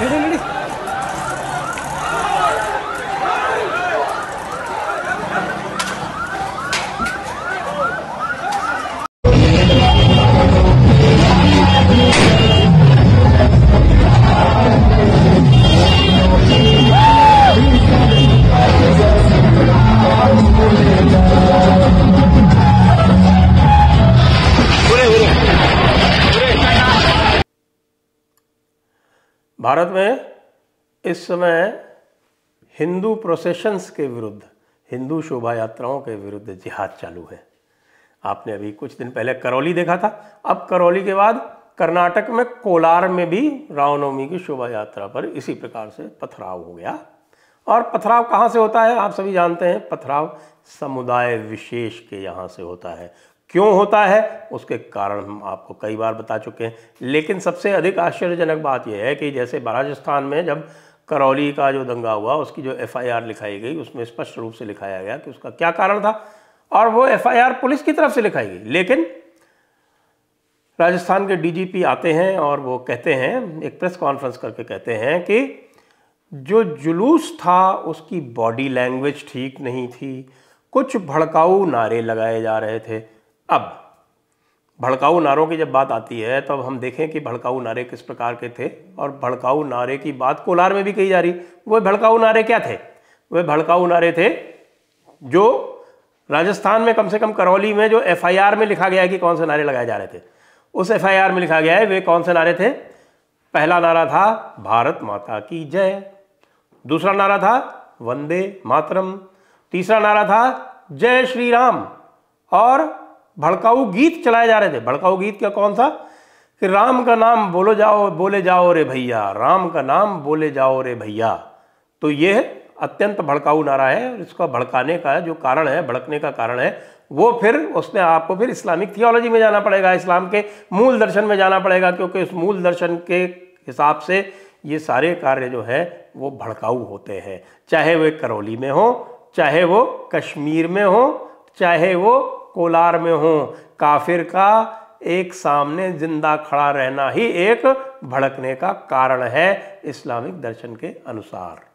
Lady, ladies. Bharat में इस समय हिंदू प्रोसेशंस के विरुद्ध, हिंदू शोभा यात्राओं के विरुद्ध जिहाद चालू है। आपने अभी कुछ दिन पहले करौली देखा था। अब करौली के बाद कर्नाटक में कोलार में भी रामनवमी की शोभा यात्रा पर इसी प्रकार से पथराव हो गया। और पथराव कहाँ से होता है? आप सभी जानते हैं, पथराव समुदाय विशेष के यहाँ से होता है। क्यों होता है, उसके कारण हम आपको कई बार बता चुके हैं। लेकिन सबसे अधिक आश्चर्यजनक बात यह है कि जैसे राजस्थान में जब करौली का जो दंगा हुआ, उसकी जो एफआईआर लिखाई गई, उसमें स्पष्ट रूप से लिखाया गया कि उसका क्या कारण था और वो एफआईआर पुलिस की तरफ़ से लिखाई गई। लेकिन राजस्थान के डीजीपी आते हैं और वो कहते हैं, एक प्रेस कॉन्फ्रेंस करके कहते हैं कि जो जुलूस था, उसकी बॉडी लैंग्वेज ठीक नहीं थी, कुछ भड़काऊ नारे लगाए जा रहे थे। अब, भड़काऊ नारों की जब बात आती है तो अब हम देखें कि भड़काऊ नारे किस प्रकार के थे और भड़काऊ नारे की बात कोलार में भी कही जा रही। वो भड़काऊ नारे क्या थे? वे भड़काऊ नारे थे जो राजस्थान में कम से कम करौली में जो एफआईआर में लिखा गया है कि कौन से नारे लगाए जा रहे थे। उस एफआईआर में लिखा गया है, वे कौन से नारे थे? पहला नारा था, भारत माता की जय। दूसरा नारा था, वंदे मातरम। तीसरा नारा था, जय श्री राम। और भड़काऊ गीत चलाए जा रहे थे। भड़काऊ गीत क्या कौन सा? कि राम का नाम बोलो जाओ, बोले जाओ रे भैया, राम का नाम बोले जाओ रे भैया। तो ये अत्यंत भड़काऊ नारा है इसका भड़काने का जो कारण है, भड़कने का कारण है, वो फिर उसमें आपको फिर इस्लामिक थियोलॉजी में जाना पड़ेगा, इस्लाम के मूल दर्शन में जाना पड़ेगा, क्योंकि उस मूल दर्शन के हिसाब से ये सारे कार्य जो है, वो भड़काऊ होते हैं। चाहे वे करौली में हो, चाहे वो कश्मीर में हो, चाहे वो कोलार में हो। काफिर का एक सामने ज़िंदा खड़ा रहना ही एक भड़कने का कारण है इस्लामिक दर्शन के अनुसार।